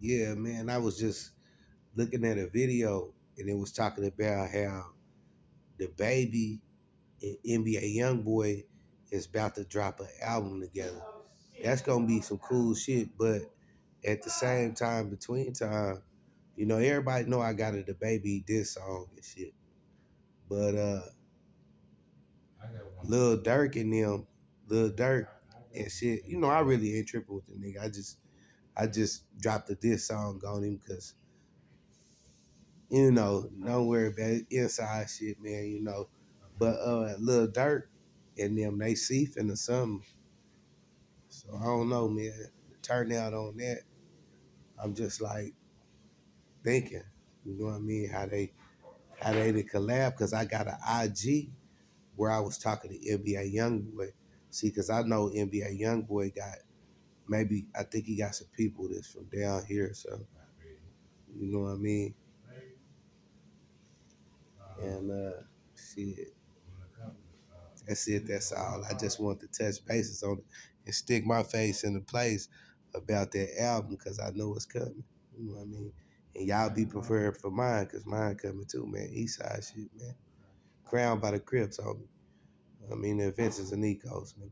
Yeah, man. I was just looking at a video and it was talking about how DaBaby and NBA YoungBoy is about to drop an album together. That's gonna be some cool shit, but at the same time, between time, you know, everybody know I got a DaBaby this song and shit. But uh Lil Durk and them, Lil Durk and shit, you know, I really ain't tripping with the nigga. I just I just dropped a diss song on him because you know, don't worry about it. inside shit, man, you know. But uh Lil Durk and them, they seething or something. So I don't know, man. The turnout on that, I'm just like thinking, you know what I mean, how they how they to collab because I got an IG where I was talking to NBA YoungBoy. See, because I know NBA YoungBoy got maybe I think he got some people that's from down here, so you know what I mean. And uh, shit, that's it. That's all. I just want to touch bases on it and stick my face in the place about that album because I know it's coming. You know what I mean. And y'all be prepared for mine because mine coming too, man. Eastside shit, man. Crown by the Crips, homie. I mean, the Adventures of Nikos, man.